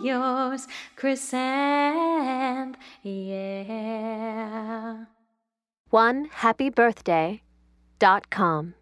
on yours, Chrysanthe, yeah. One happy birthday dot com.